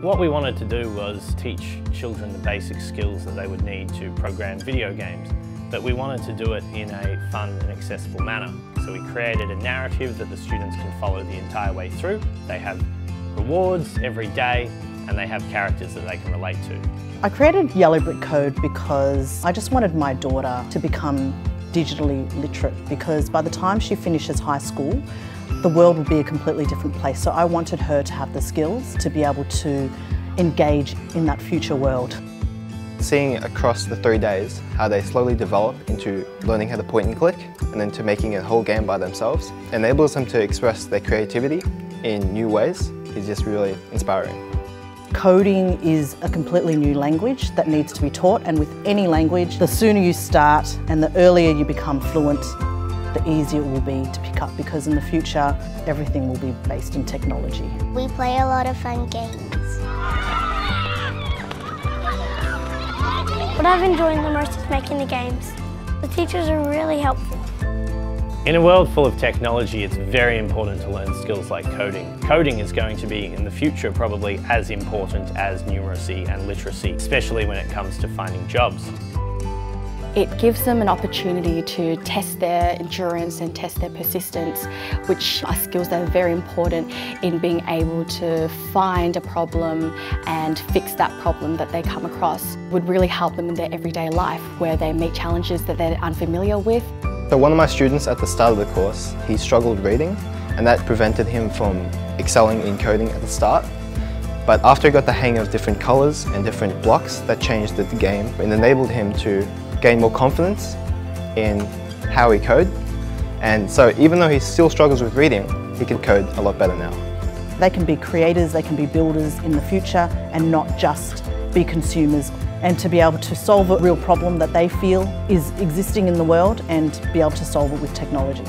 What we wanted to do was teach children the basic skills that they would need to program video games, but we wanted to do it in a fun and accessible manner. So we created a narrative that the students can follow the entire way through. They have rewards every day and they have characters that they can relate to. I created Yellow Brick Code because I just wanted my daughter to become digitally literate because by the time she finishes high school, the world would be a completely different place. So I wanted her to have the skills to be able to engage in that future world. Seeing across the three days how they slowly develop into learning how to point and click and then to making a whole game by themselves enables them to express their creativity in new ways is just really inspiring. Coding is a completely new language that needs to be taught and with any language, the sooner you start and the earlier you become fluent, the easier it will be to pick up because in the future everything will be based in technology. We play a lot of fun games. What I've enjoyed the most is making the games. The teachers are really helpful. In a world full of technology, it's very important to learn skills like coding. Coding is going to be, in the future, probably as important as numeracy and literacy, especially when it comes to finding jobs. It gives them an opportunity to test their endurance and test their persistence, which are skills that are very important in being able to find a problem and fix that problem that they come across. Would really help them in their everyday life where they meet challenges that they're unfamiliar with. So one of my students at the start of the course, he struggled reading and that prevented him from excelling in coding at the start. But after he got the hang of different colours and different blocks, that changed the game and enabled him to gain more confidence in how he code. And so even though he still struggles with reading, he can code a lot better now. They can be creators, they can be builders in the future and not just be consumers and to be able to solve a real problem that they feel is existing in the world and be able to solve it with technology.